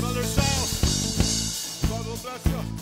Brother Sal, God will bless you.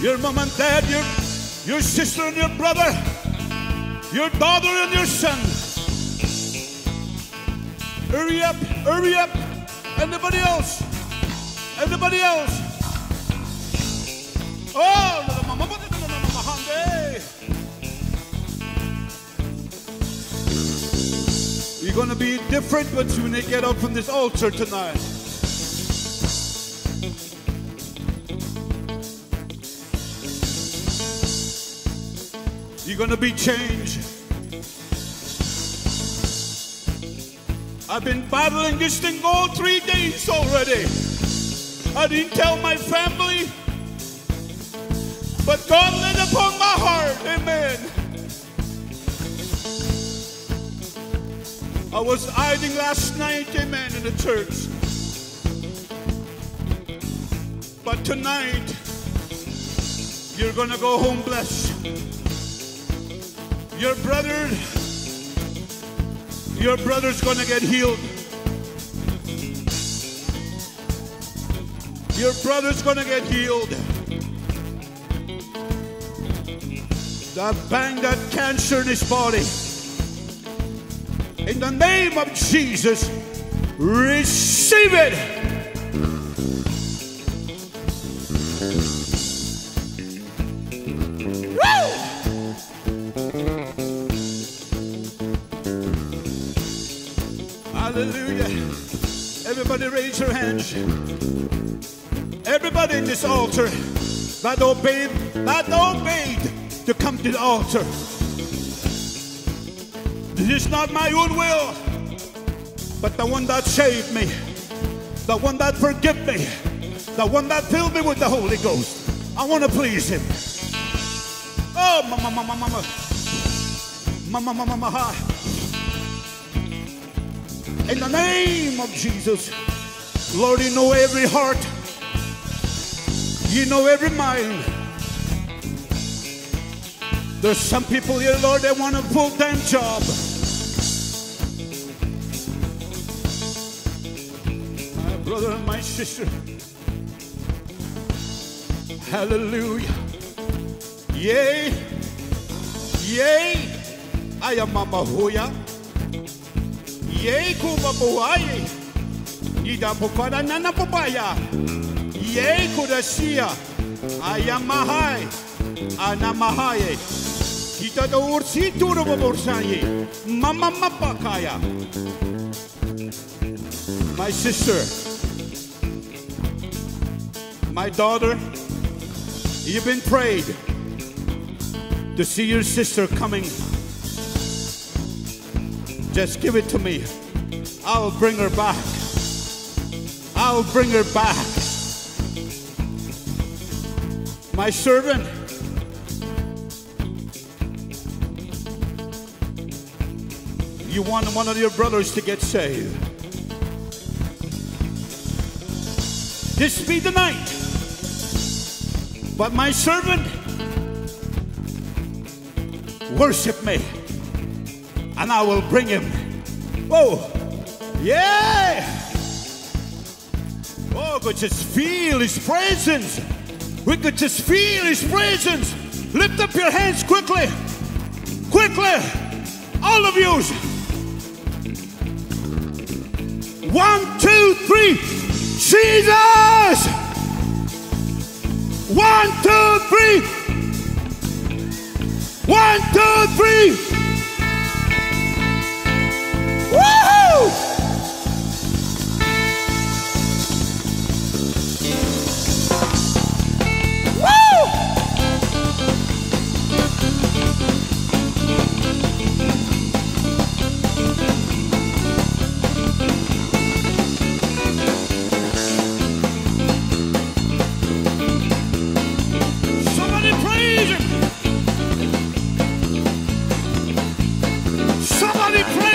your mom and dad, your, your sister and your brother, your daughter and your son. Hurry up, hurry up. Anybody else? Anybody else? Oh, You're gonna be different but when they get out from this altar tonight. You're gonna be changed. I've been battling this thing all three days already. I didn't tell my family, but God laid upon my heart. Amen. I was hiding last night, amen, in the church. But tonight, you're gonna go home blessed. Your brother, your brother's gonna get healed. Your brother's gonna get healed. That bang that cancer in his body. In the name of Jesus, receive it. Hallelujah. Everybody raise your hands. Everybody in this altar that obeyed, that obeyed to come to the altar. This is not my own will, but the one that saved me, the one that forgave me, the one that filled me with the Holy Ghost. I want to please him. Oh, mama, mama, mama. Mama, mama, mama. In the name of Jesus, Lord, you know every heart. You know every mind. There's some people here, Lord, they want a full-time job. My brother and my sister. Hallelujah. Yay. Yay. I am Mama Hoya. Buhai. Ida Nana Mahaye. Kita da ursi turu. Mama Mapakaya. My sister. My daughter. You've been prayed to see your sister coming. Just give it to me. I'll bring her back. I'll bring her back. My servant. You want one of your brothers to get saved. This be the night. But my servant, worship me, and I will bring him. Oh, yeah! Oh, we could just feel his presence. We could just feel his presence. Lift up your hands quickly, quickly, all of you. One, two, three. Jesus! One, two, three. One, two, three. Somebody praise